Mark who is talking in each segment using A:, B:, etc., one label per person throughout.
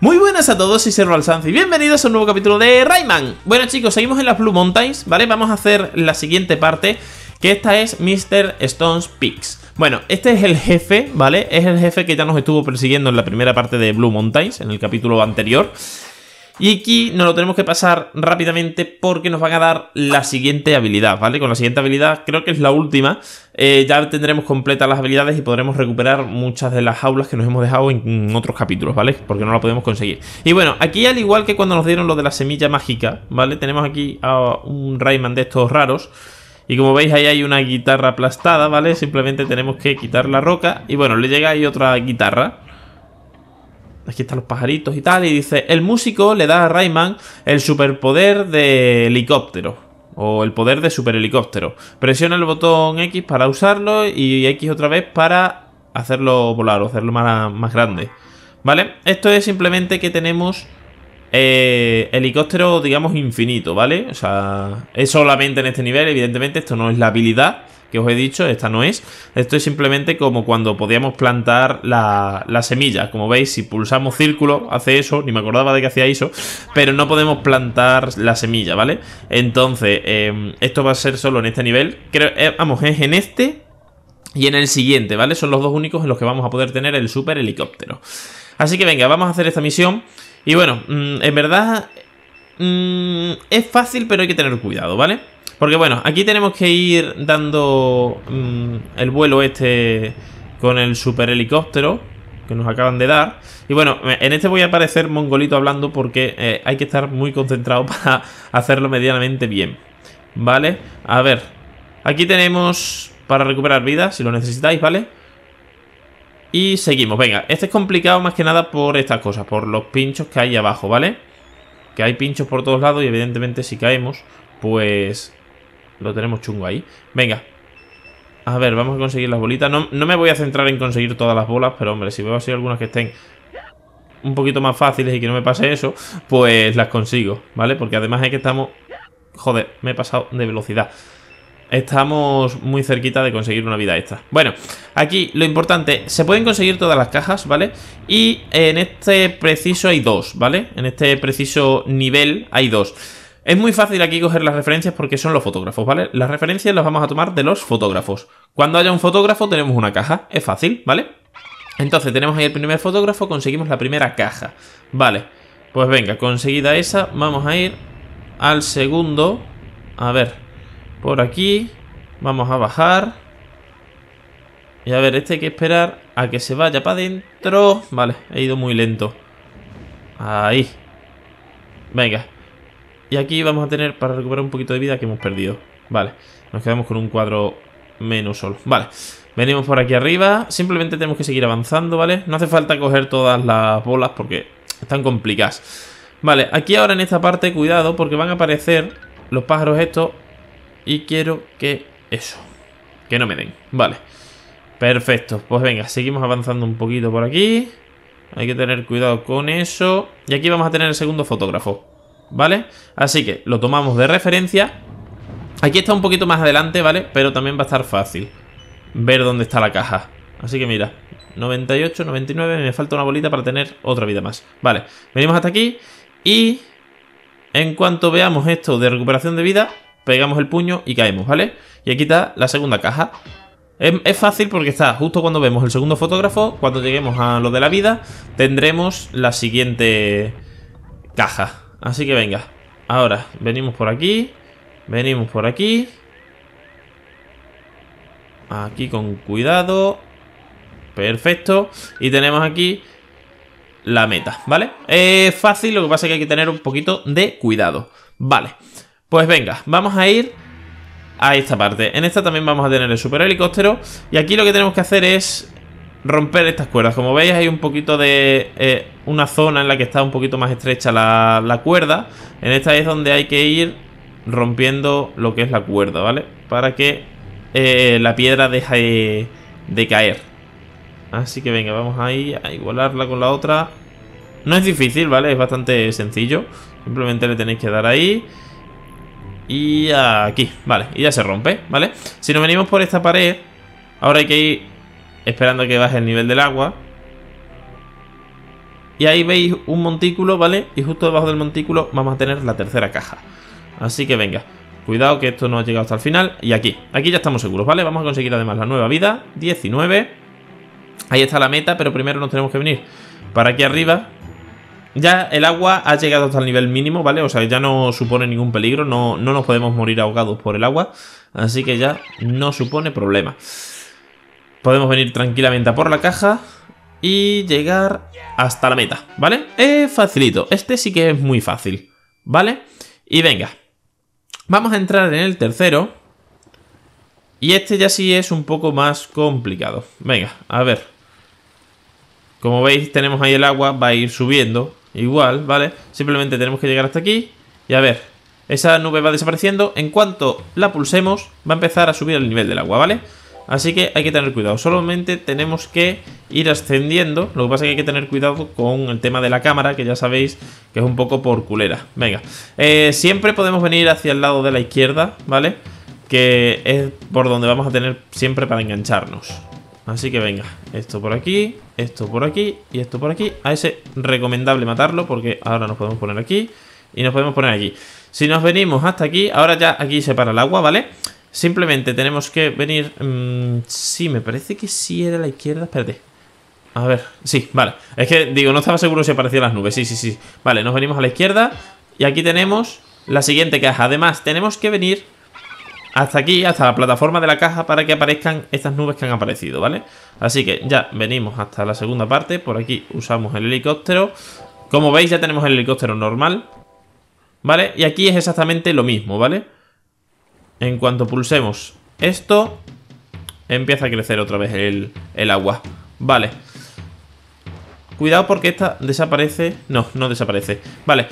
A: Muy buenas a todos, soy Servo Alsanz y bienvenidos a un nuevo capítulo de Rayman Bueno chicos, seguimos en las Blue Mountains, ¿vale? Vamos a hacer la siguiente parte, que esta es Mr. Stone's Peaks Bueno, este es el jefe, ¿vale? Es el jefe que ya nos estuvo persiguiendo en la primera parte de Blue Mountains, en el capítulo anterior y aquí nos lo tenemos que pasar rápidamente porque nos van a dar la siguiente habilidad, ¿vale? Con la siguiente habilidad, creo que es la última, eh, ya tendremos completas las habilidades y podremos recuperar muchas de las jaulas que nos hemos dejado en, otros capítulos, ¿vale? Porque no la podemos conseguir. Y bueno, aquí al igual que cuando nos dieron lo de la semilla mágica, ¿vale? Tenemos aquí a un Rayman de estos raros. Y como veis ahí hay una guitarra aplastada, ¿vale? Simplemente tenemos que quitar la roca y bueno, le llega ahí otra guitarra, Aquí están los pajaritos y tal. Y dice, el músico le da a Rayman el superpoder de helicóptero. O el poder de super helicóptero. Presiona el botón X para usarlo y X otra vez para hacerlo volar o hacerlo más, más grande. ¿Vale? Esto es simplemente que tenemos eh, helicóptero, digamos, infinito, ¿vale? O sea, es solamente en este nivel, evidentemente, esto no es la habilidad que os he dicho, esta no es. Esto es simplemente como cuando podíamos plantar la, semilla. Como veis, si pulsamos círculo, hace eso, ni me acordaba de que hacía eso, pero no podemos plantar la semilla, ¿vale? Entonces, em, esto va a ser solo en este nivel. Creo, eh, vamos, es en este y en el siguiente, ¿vale? Son los dos únicos en los que vamos a poder tener el super helicóptero. Así que venga, vamos a hacer esta misión. Y bueno, mm, en verdad mm, es fácil, pero hay que tener cuidado, ¿vale? Porque bueno, aquí tenemos que ir dando mm, el vuelo este con el super helicóptero que nos acaban de dar. Y bueno, en este voy a aparecer mongolito hablando porque eh, hay que estar muy concentrado para hacerlo medianamente bien. ¿Vale? A ver, aquí tenemos para recuperar vida, si lo necesitáis, ¿vale? Y seguimos, venga, este es complicado más que nada por estas cosas, por los pinchos que hay abajo, ¿vale? Que hay pinchos por todos lados y evidentemente si caemos, pues lo tenemos chungo ahí. Venga. A ver, vamos a conseguir las bolitas. No, me voy a centrar en conseguir todas las bolas, pero hombre, si veo así algunas que estén un poquito más fáciles y que no me pase eso, pues las consigo, ¿vale? Porque además es que estamos... Joder, me he pasado de velocidad. Estamos muy cerquita de conseguir una vida extra Bueno, aquí lo importante Se pueden conseguir todas las cajas, ¿vale? Y en este preciso hay dos, ¿vale? En este preciso nivel hay dos es muy fácil aquí coger las referencias porque son los fotógrafos, ¿vale? Las referencias las vamos a tomar de los fotógrafos. Cuando haya un fotógrafo tenemos una caja, es fácil, ¿vale? Entonces tenemos ahí el primer fotógrafo, conseguimos la primera caja. Vale, pues venga, conseguida esa, vamos a ir al segundo. A ver, por aquí, vamos a bajar. Y a ver, este hay que esperar a que se vaya para adentro. Vale, he ido muy lento. Ahí. Venga, y aquí vamos a tener para recuperar un poquito de vida que hemos perdido. Vale, nos quedamos con un cuadro menos solo. Vale, venimos por aquí arriba. Simplemente tenemos que seguir avanzando, ¿vale? No hace falta coger todas las bolas porque están complicadas. Vale, aquí ahora en esta parte, cuidado, porque van a aparecer los pájaros estos. Y quiero que eso, que no me den. Vale, perfecto. Pues venga, seguimos avanzando un poquito por aquí. Hay que tener cuidado con eso. Y aquí vamos a tener el segundo fotógrafo. ¿vale? Así que lo tomamos de referencia. Aquí está un poquito más adelante, ¿vale? Pero también va a estar fácil ver dónde está la caja. Así que mira, 98, 99, me falta una bolita para tener otra vida más. Vale, venimos hasta aquí y en cuanto veamos esto de recuperación de vida, pegamos el puño y caemos, ¿vale? Y aquí está la segunda caja. Es, fácil porque está justo cuando vemos el segundo fotógrafo, cuando lleguemos a lo de la vida, tendremos la siguiente caja. Así que venga. Ahora, venimos por aquí. Venimos por aquí. Aquí con cuidado. Perfecto. Y tenemos aquí la meta, ¿vale? Es fácil, lo que pasa es que hay que tener un poquito de cuidado. Vale. Pues venga, vamos a ir a esta parte. En esta también vamos a tener el super helicóptero. Y aquí lo que tenemos que hacer es romper estas cuerdas. Como veis hay un poquito de eh, una zona en la que está un poquito más estrecha la, cuerda. En esta es donde hay que ir rompiendo lo que es la cuerda, ¿vale? Para que eh, la piedra deje de, caer. Así que venga, vamos ahí a igualarla con la otra. No es difícil, ¿vale? Es bastante sencillo. Simplemente le tenéis que dar ahí. Y aquí, vale, y ya se rompe, ¿vale? Si nos venimos por esta pared, ahora hay que ir esperando que baje el nivel del agua. Y ahí veis un montículo, ¿vale? Y justo debajo del montículo vamos a tener la tercera caja. Así que venga, cuidado que esto no ha llegado hasta el final. Y aquí, aquí ya estamos seguros, ¿vale? Vamos a conseguir además la nueva vida, 19. Ahí está la meta, pero primero nos tenemos que venir para aquí arriba. Ya el agua ha llegado hasta el nivel mínimo, ¿vale? O sea, ya no supone ningún peligro, no, no nos podemos morir ahogados por el agua. Así que ya no supone problema. Podemos venir tranquilamente a por la caja y llegar hasta la meta, ¿vale? Es facilito, este sí que es muy fácil, ¿vale? Y venga, vamos a entrar en el tercero. Y este ya sí es un poco más complicado. Venga, a ver. Como veis, tenemos ahí el agua, va a ir subiendo. Igual, ¿vale? Simplemente tenemos que llegar hasta aquí. Y a ver, esa nube va desapareciendo. En cuanto la pulsemos, va a empezar a subir el nivel del agua, ¿vale? Así que hay que tener cuidado. Solamente tenemos que ir ascendiendo. Lo que pasa es que hay que tener cuidado con el tema de la cámara, que ya sabéis que es un poco por culera. Venga. Eh, siempre podemos venir hacia el lado de la izquierda, ¿vale? Que es por donde vamos a tener siempre para engancharnos. Así que venga, esto por aquí, esto por aquí y esto por aquí. A ese recomendable matarlo porque ahora nos podemos poner aquí y nos podemos poner aquí. Si nos venimos hasta aquí, ahora ya aquí se para el agua, ¿vale? Simplemente tenemos que venir... Mmm, sí, me parece que sí era la izquierda. Espérate. A ver, sí, vale. Es que, digo, no estaba seguro si aparecían las nubes. Sí, sí, sí. Vale, nos venimos a la izquierda. Y aquí tenemos la siguiente caja. Además, tenemos que venir hasta aquí, hasta la plataforma de la caja para que aparezcan estas nubes que han aparecido, ¿vale? Así que ya venimos hasta la segunda parte. Por aquí usamos el helicóptero. Como veis, ya tenemos el helicóptero normal. ¿Vale? Y aquí es exactamente lo mismo, ¿vale? En cuanto pulsemos esto, empieza a crecer otra vez el, agua. Vale. Cuidado porque esta desaparece. No, no desaparece. Vale.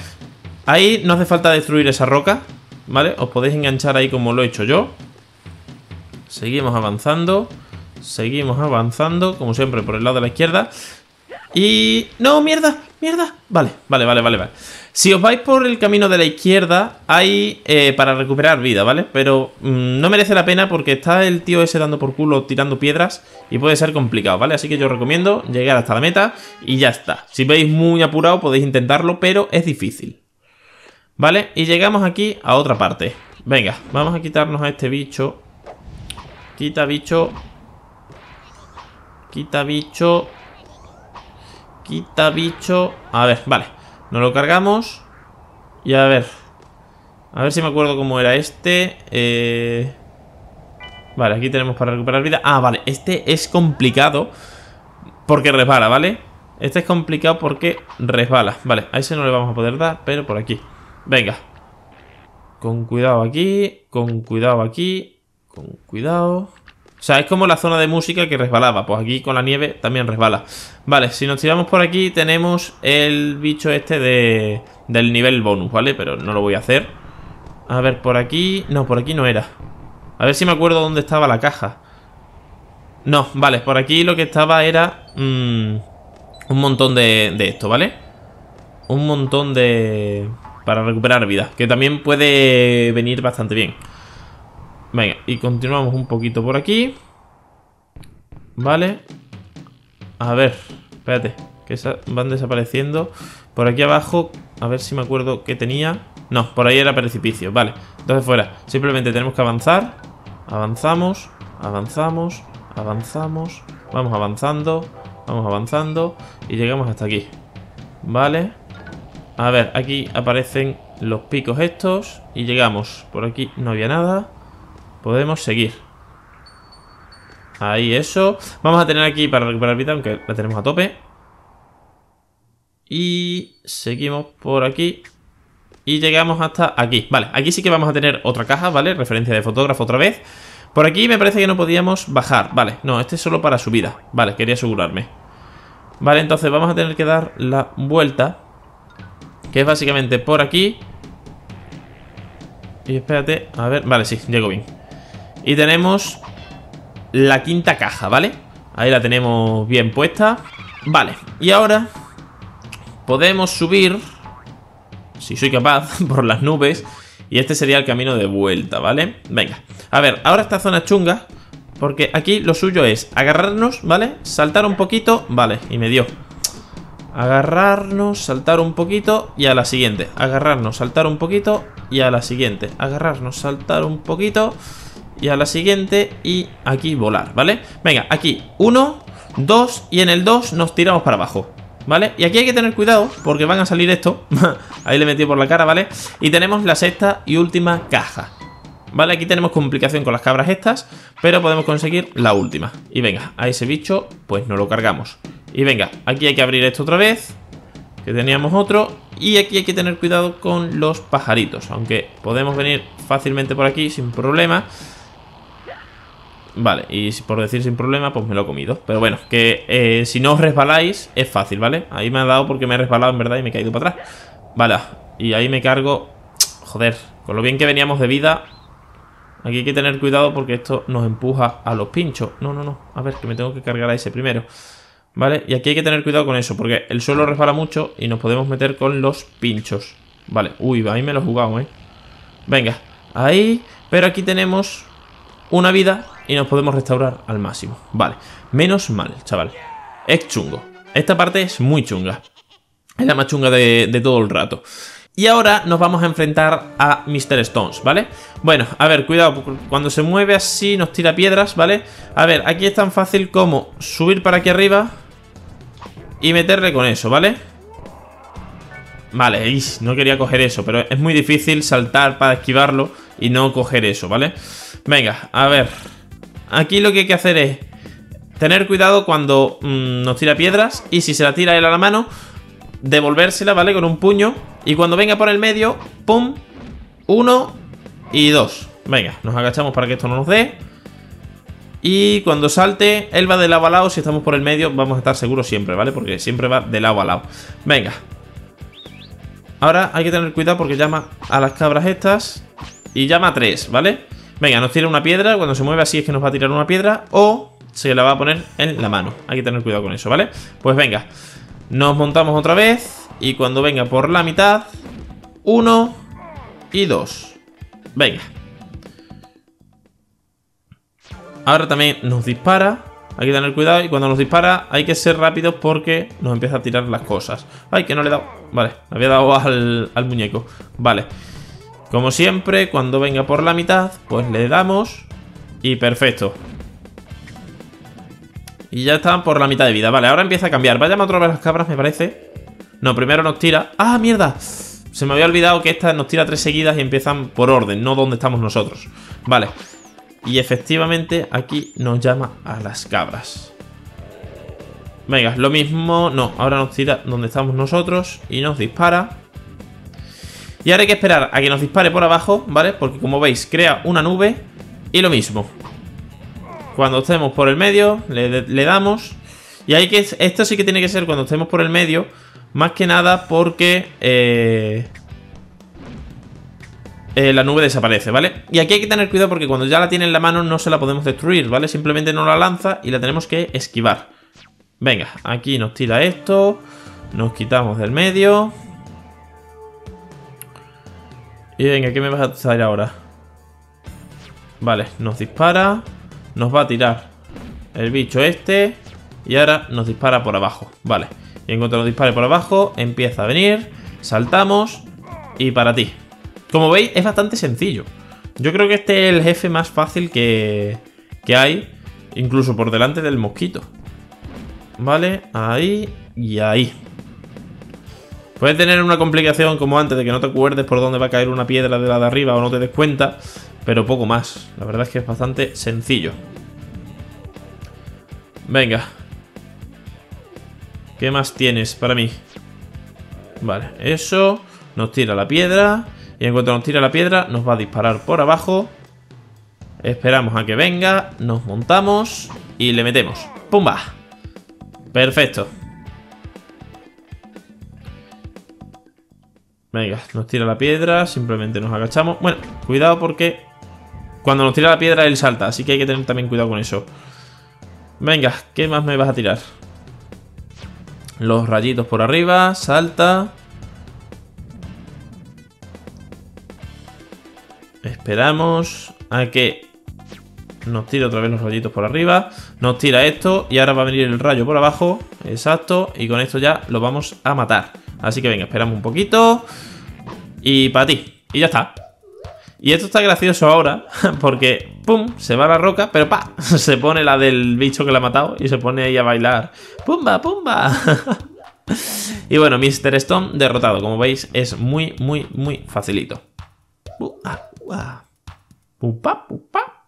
A: Ahí no hace falta destruir esa roca. ¿Vale? Os podéis enganchar ahí como lo he hecho yo. Seguimos avanzando. Seguimos avanzando, como siempre, por el lado de la izquierda. Y... ¡No, mierda! ¡Mierda! Vale, vale, vale, vale, vale. Si os vais por el camino de la izquierda, hay eh, para recuperar vida, ¿vale? Pero mm, no merece la pena porque está el tío ese dando por culo, tirando piedras y puede ser complicado, ¿vale? Así que yo os recomiendo llegar hasta la meta y ya está. Si veis muy apurado podéis intentarlo, pero es difícil. ¿Vale? Y llegamos aquí a otra parte. Venga, vamos a quitarnos a este bicho. Quita bicho. Quita bicho. Quita bicho. A ver, vale. Nos lo cargamos. Y a ver. A ver si me acuerdo cómo era este. Eh... Vale, aquí tenemos para recuperar vida. Ah, vale. Este es complicado. Porque resbala, ¿vale? Este es complicado porque resbala. Vale, a ese no le vamos a poder dar, pero por aquí. Venga. Con cuidado aquí. Con cuidado aquí. Con cuidado. O sea, es como la zona de música que resbalaba. Pues aquí con la nieve también resbala. Vale, si nos tiramos por aquí tenemos el bicho este de, del nivel bonus, ¿vale? Pero no lo voy a hacer. A ver, por aquí... No, por aquí no era. A ver si me acuerdo dónde estaba la caja. No, vale, por aquí lo que estaba era... Mm, un montón de, de esto, ¿vale? Un montón de... Para recuperar vida. Que también puede venir bastante bien. Venga, y continuamos un poquito por aquí. Vale. A ver, espérate, que van desapareciendo. Por aquí abajo, a ver si me acuerdo qué tenía. No, por ahí era precipicio, vale. Entonces fuera, simplemente tenemos que avanzar. Avanzamos, avanzamos, avanzamos. Vamos avanzando, vamos avanzando. Y llegamos hasta aquí. Vale. A ver, aquí aparecen los picos estos. Y llegamos. Por aquí no había nada. Podemos seguir. Ahí, eso. Vamos a tener aquí para recuperar vida, aunque la tenemos a tope. Y seguimos por aquí. Y llegamos hasta aquí. Vale, aquí sí que vamos a tener otra caja, ¿vale? Referencia de fotógrafo otra vez. Por aquí me parece que no podíamos bajar. Vale, no, este es solo para subida. Vale, quería asegurarme. Vale, entonces vamos a tener que dar la vuelta. Que es básicamente por aquí. Y espérate, a ver, vale, sí, llego bien y tenemos la quinta caja, ¿vale? Ahí la tenemos bien puesta Vale, y ahora podemos subir, si soy capaz, por las nubes Y este sería el camino de vuelta, ¿vale? Venga, a ver, ahora esta zona chunga Porque aquí lo suyo es agarrarnos, ¿vale? Saltar un poquito, vale, y me dio Agarrarnos, saltar un poquito y a la siguiente. Agarrarnos, saltar un poquito y a la siguiente. Agarrarnos, saltar un poquito y a la siguiente y aquí volar, ¿vale? Venga, aquí, uno, dos y en el dos nos tiramos para abajo. ¿Vale? Y aquí hay que tener cuidado porque van a salir esto Ahí le metí por la cara, ¿vale? Y tenemos la sexta y última caja ¿Vale? Aquí tenemos complicación con las cabras estas Pero podemos conseguir la última Y venga, a ese bicho pues nos lo cargamos Y venga, aquí hay que abrir esto otra vez Que teníamos otro Y aquí hay que tener cuidado con los pajaritos Aunque podemos venir fácilmente por aquí sin problema Vale, y por decir sin problema, pues me lo he comido. Pero bueno, que eh, si no os resbaláis, es fácil, ¿vale? Ahí me ha dado porque me he resbalado en verdad y me he caído para atrás. Vale, y ahí me cargo... Joder, con lo bien que veníamos de vida... Aquí hay que tener cuidado porque esto nos empuja a los pinchos. No, no, no. A ver, que me tengo que cargar a ese primero. ¿Vale? Y aquí hay que tener cuidado con eso porque el suelo resbala mucho y nos podemos meter con los pinchos. Vale, uy, ahí me lo he jugado, ¿eh? Venga, ahí... Pero aquí tenemos una vida y nos podemos restaurar al máximo. Vale, menos mal, chaval. Es chungo. Esta parte es muy chunga. Es la más chunga de, todo el rato. Y ahora nos vamos a enfrentar a Mr. Stones, ¿vale? Bueno, a ver, cuidado, cuando se mueve así nos tira piedras, ¿vale? A ver, aquí es tan fácil como subir para aquí arriba y meterle con eso, ¿vale? Vale, no quería coger eso, pero es muy difícil saltar para esquivarlo y no coger eso, ¿vale? Venga, a ver, Aquí lo que hay que hacer es tener cuidado cuando mm, nos tira piedras y si se la tira él a la mano, devolvérsela, ¿vale? Con un puño. Y cuando venga por el medio, ¡pum! Uno y dos. Venga, nos agachamos para que esto no nos dé. Y cuando salte, él va de lado a lado. Si estamos por el medio, vamos a estar seguros siempre, ¿vale? Porque siempre va de lado a lado. Venga. Ahora hay que tener cuidado porque llama a las cabras estas. Y llama a tres, ¿vale? Venga, nos tira una piedra. Cuando se mueve así es que nos va a tirar una piedra. O se la va a poner en la mano. Hay que tener cuidado con eso, ¿vale? Pues venga. Nos montamos otra vez. Y cuando venga por la mitad. Uno y dos. Venga. Ahora también nos dispara. Hay que tener cuidado y cuando nos dispara hay que ser rápidos porque nos empieza a tirar las cosas. Ay, que no le he dado. Vale, había dado al, al muñeco. Vale. Como siempre, cuando venga por la mitad, pues le damos y perfecto. Y ya están por la mitad de vida. Vale, ahora empieza a cambiar. Vaya otra vez las cabras, me parece. No, primero nos tira... ¡Ah, mierda! Se me había olvidado que esta nos tira tres seguidas y empiezan por orden, no donde estamos nosotros. Vale. Y efectivamente aquí nos llama a las cabras. Venga, lo mismo... No, ahora nos tira donde estamos nosotros y nos dispara. Y ahora hay que esperar a que nos dispare por abajo, ¿vale? Porque como veis, crea una nube y lo mismo. Cuando estemos por el medio, le, damos. Y hay que... Esto sí que tiene que ser cuando estemos por el medio. Más que nada porque... Eh, eh, la nube desaparece, ¿vale? Y aquí hay que tener cuidado porque cuando ya la tiene en la mano no se la podemos destruir, ¿vale? Simplemente no la lanza y la tenemos que esquivar. Venga, aquí nos tira esto. Nos quitamos del medio. Y venga, ¿qué me vas a traer ahora? Vale, nos dispara. Nos va a tirar el bicho este. Y ahora nos dispara por abajo. Vale. Y en cuanto nos dispare por abajo, empieza a venir. Saltamos. Y para ti. Como veis, es bastante sencillo. Yo creo que este es el jefe más fácil que, que hay. Incluso por delante del mosquito. Vale, ahí y ahí. Puede tener una complicación como antes de que no te acuerdes por dónde va a caer una piedra de la de arriba o no te des cuenta, pero poco más. La verdad es que es bastante sencillo. Venga. ¿Qué más tienes para mí? Vale, eso. Nos tira la piedra. Y en cuanto nos tira la piedra, nos va a disparar por abajo. Esperamos a que venga. Nos montamos. Y le metemos. ¡Pumba! Perfecto. Venga, nos tira la piedra, simplemente nos agachamos. Bueno, cuidado porque cuando nos tira la piedra él salta, así que hay que tener también cuidado con eso. Venga, ¿qué más me vas a tirar? Los rayitos por arriba, salta. Esperamos a que nos tira otra vez los rayitos por arriba, nos tira esto y ahora va a venir el rayo por abajo, exacto, y con esto ya lo vamos a matar. Así que venga, esperamos un poquito y para ti, y ya está. Y esto está gracioso ahora, porque ¡pum! Se va la roca, pero ¡pa! Se pone la del bicho que la ha matado y se pone ahí a bailar. ¡Pumba, pumba! y bueno, Mr. Stone derrotado. Como veis, es muy, muy, muy facilito. Pupa, pupa.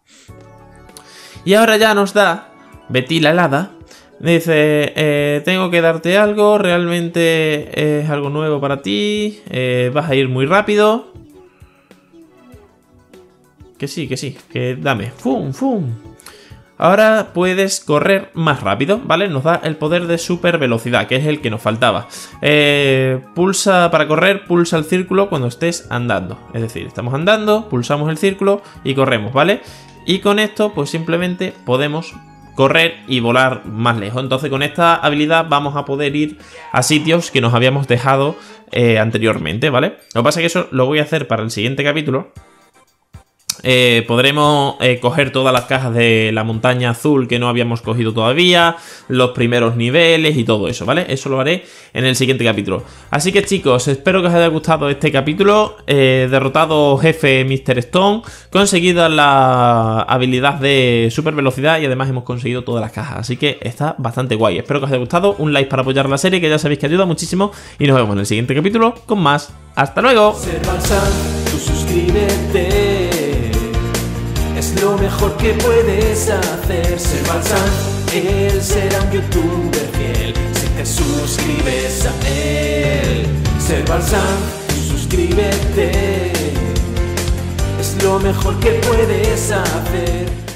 A: Y ahora ya nos da Betty la helada. Dice, eh, tengo que darte algo, realmente es algo nuevo para ti, eh, vas a ir muy rápido. Que sí, que sí, que dame. ¡Fum, fum! Ahora puedes correr más rápido, ¿vale? Nos da el poder de super velocidad, que es el que nos faltaba. Eh, pulsa para correr, pulsa el círculo cuando estés andando. Es decir, estamos andando, pulsamos el círculo y corremos, ¿vale? Y con esto, pues simplemente podemos correr y volar más lejos. Entonces con esta habilidad vamos a poder ir a sitios que nos habíamos dejado eh, anteriormente, ¿vale? Lo que pasa es que eso lo voy a hacer para el siguiente capítulo. Eh, podremos eh, coger todas las cajas de la montaña azul que no habíamos cogido todavía, los primeros niveles y todo eso, ¿vale? Eso lo haré en el siguiente capítulo. Así que chicos, espero que os haya gustado este capítulo. Eh, derrotado jefe Mr. Stone, conseguida la habilidad de super velocidad y además hemos conseguido todas las cajas. Así que está bastante guay. Espero que os haya gustado. Un like para apoyar la serie, que ya sabéis que ayuda muchísimo. Y nos vemos en el siguiente capítulo con más. ¡Hasta luego!
B: Lo mejor que puedes hacer. Ser Balsam, él será un youtuber fiel. Si te suscribes a él, Ser Balsam, suscríbete. Es lo mejor que puedes hacer.